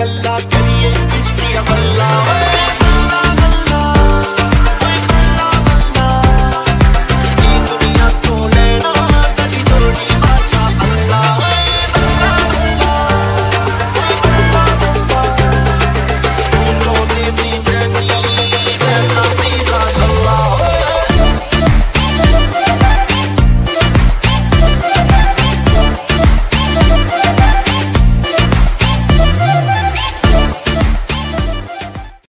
like a shot.